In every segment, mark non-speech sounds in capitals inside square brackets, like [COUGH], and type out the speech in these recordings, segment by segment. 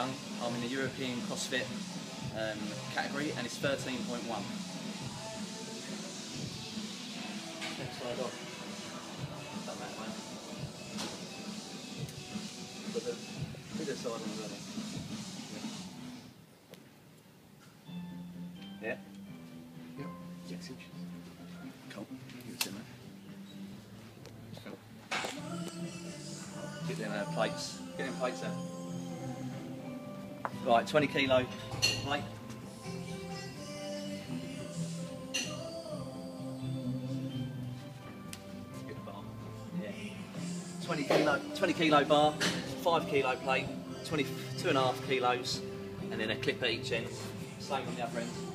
I'm in the European CrossFit um, category and it's 13.1. Next slide on. Done that one. Put the side on as Right, 20 kilo plate. Get bar. Yeah. 20 kilo, 20 kilo bar, 5 kilo plate, 22 and a half kilos, and then a clip at each end. Same on the other end.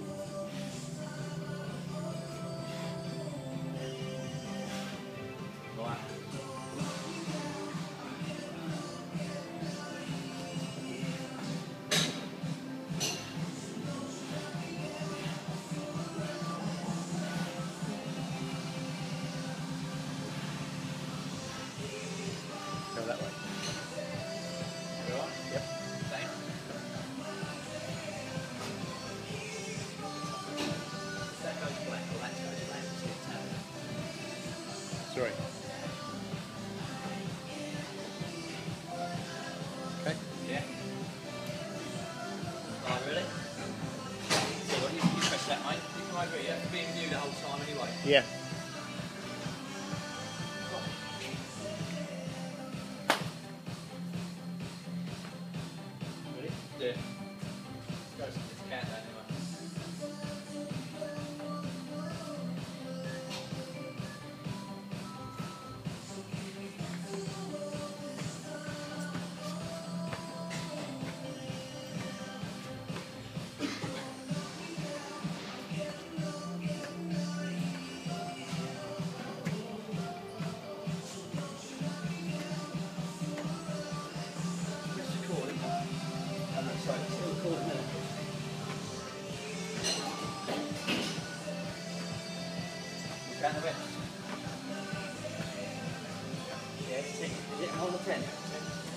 Is it the pen.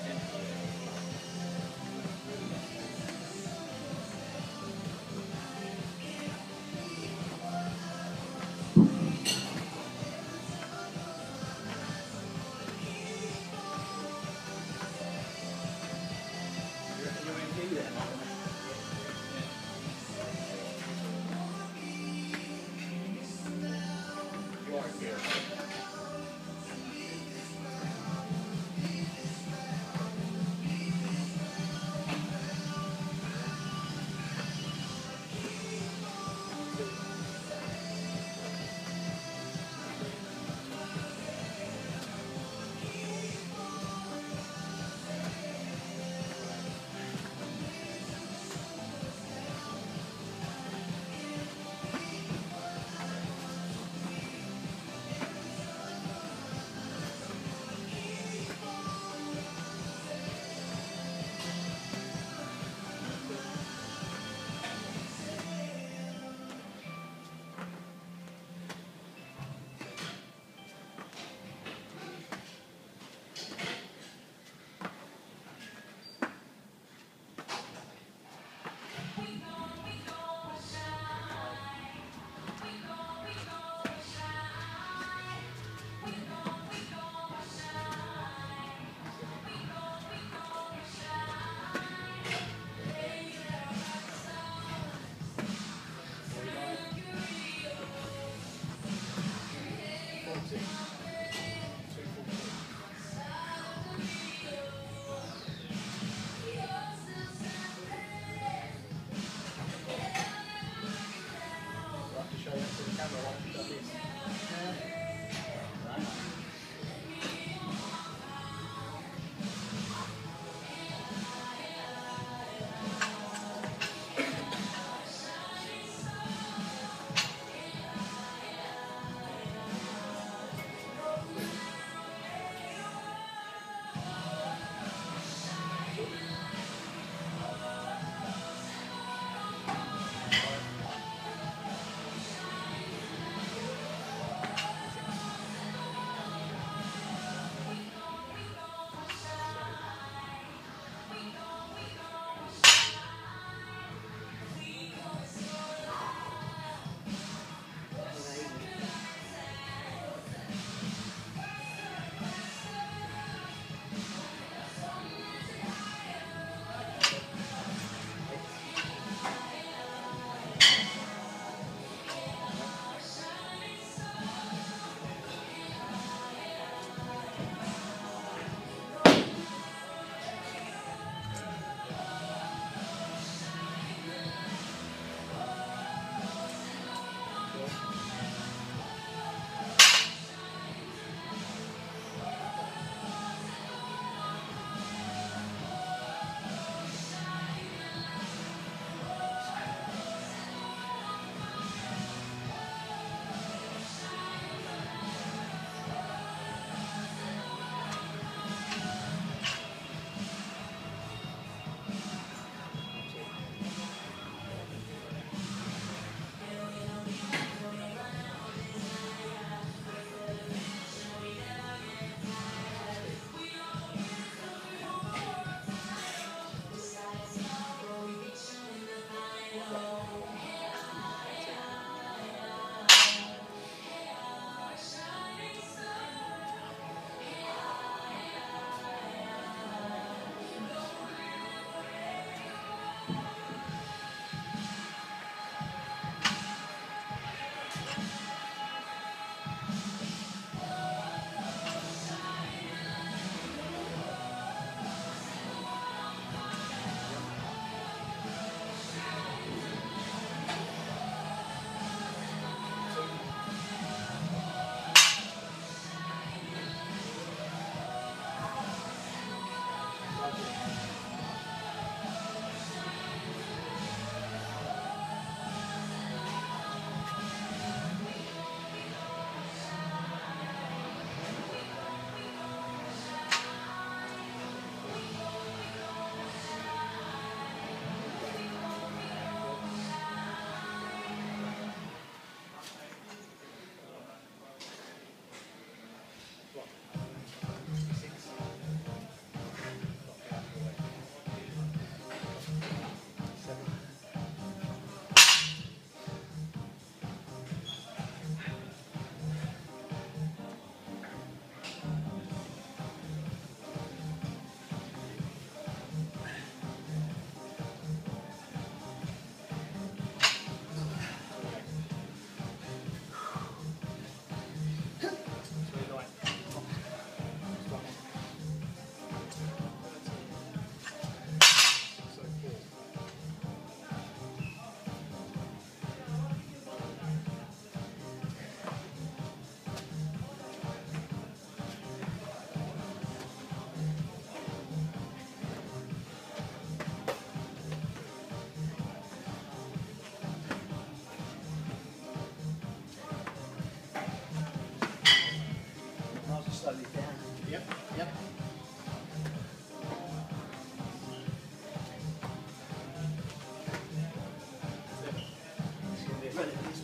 10.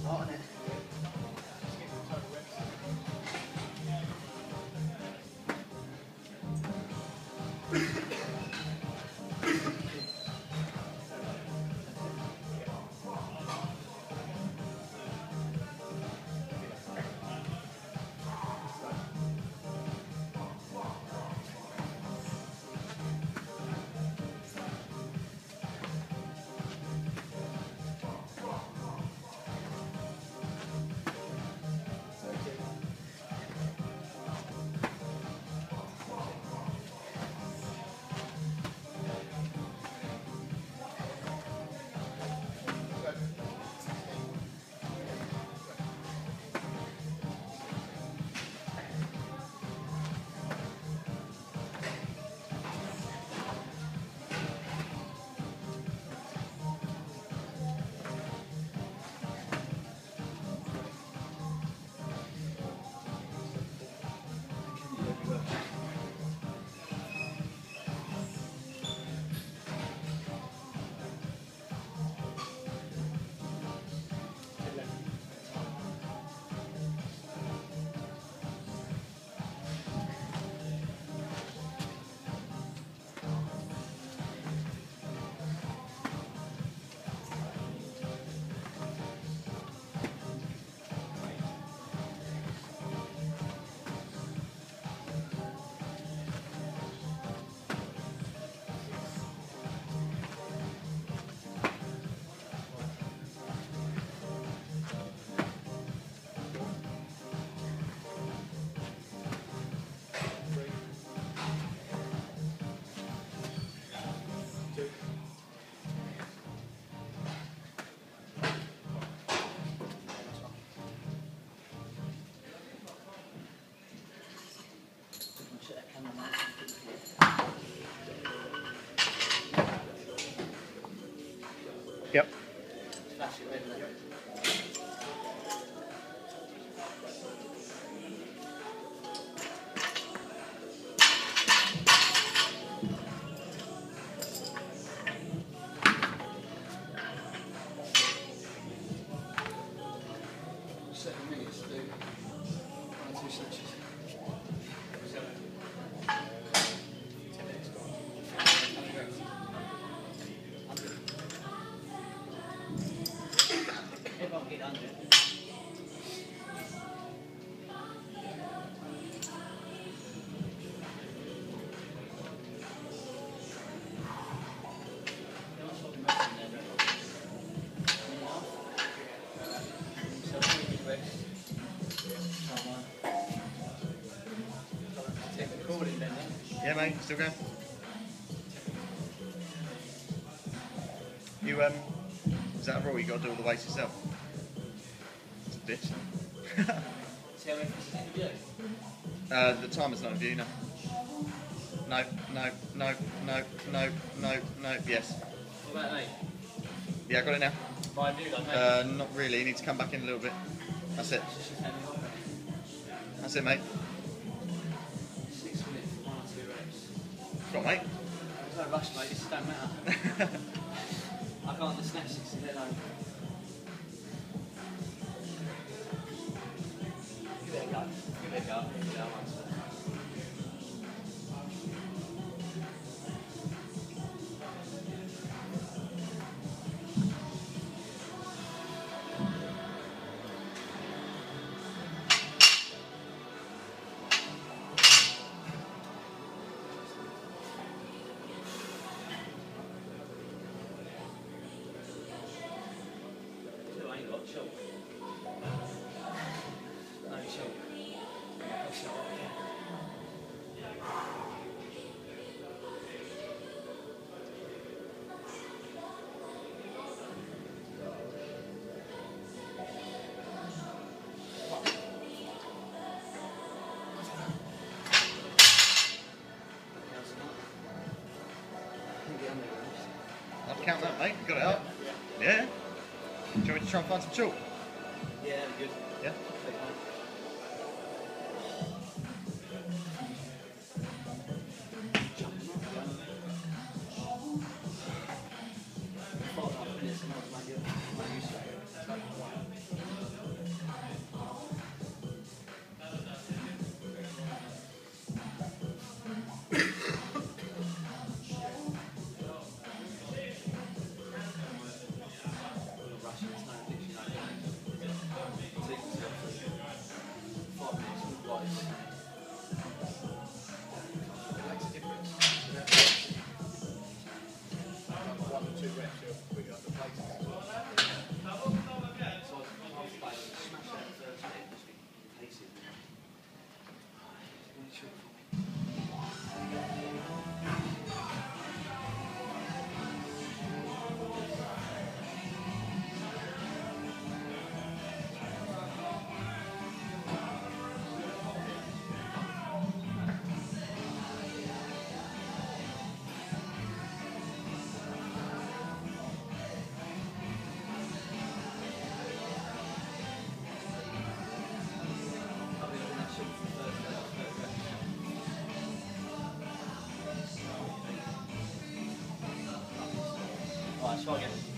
lot on it. Yeah, mate, still going. You, um, is that a rule? You gotta do all the weights yourself. It's a bitch. [LAUGHS] uh, the timer's not a view, no. No, no, no, no, no, no, no, yes. What about me? Yeah, I got it now. Mine, dude, Uh, not really, you need to come back in a little bit. That's it. That's it, mate. Got mate. There's no rush, mate. This don't matter. [LAUGHS] I can't. This next six is it, I ain't got children. No children. That's not Count that, mate. Got it up. yeah. Let's try and choke. Yeah, good. Alright, try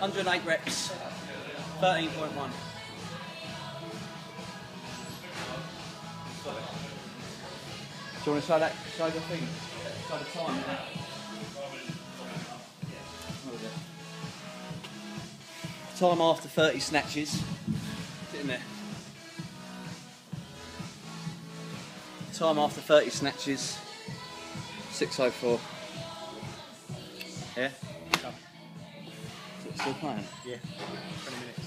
108 reps, 13.1. Do you want to say that? Say the thing. Say the time. Time after 30 snatches. Sitting there. Time after 30 snatches. 604. Yeah? Is it Still playing? Yeah. 20 minutes.